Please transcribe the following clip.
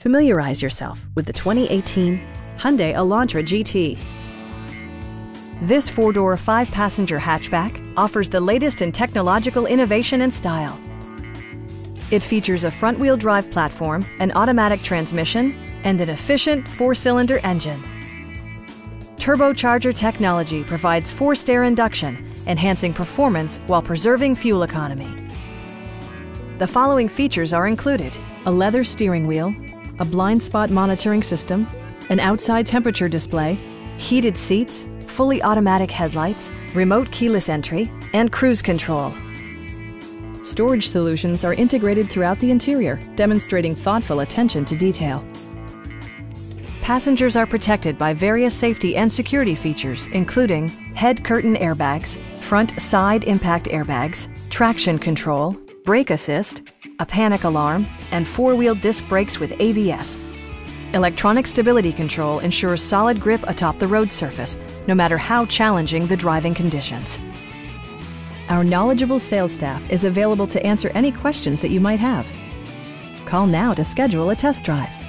Familiarize yourself with the 2018 Hyundai Elantra GT. This four-door, five-passenger hatchback offers the latest in technological innovation and style. It features a front-wheel drive platform, an automatic transmission, and an efficient four-cylinder engine. Turbocharger technology provides forced air induction, enhancing performance while preserving fuel economy. The following features are included. A leather steering wheel, a blind spot monitoring system, an outside temperature display, heated seats, fully automatic headlights, remote keyless entry, and cruise control. Storage solutions are integrated throughout the interior, demonstrating thoughtful attention to detail. Passengers are protected by various safety and security features, including head curtain airbags, front side impact airbags, traction control, brake assist, a panic alarm, and four-wheel disc brakes with ABS. Electronic stability control ensures solid grip atop the road surface, no matter how challenging the driving conditions. Our knowledgeable sales staff is available to answer any questions that you might have. Call now to schedule a test drive.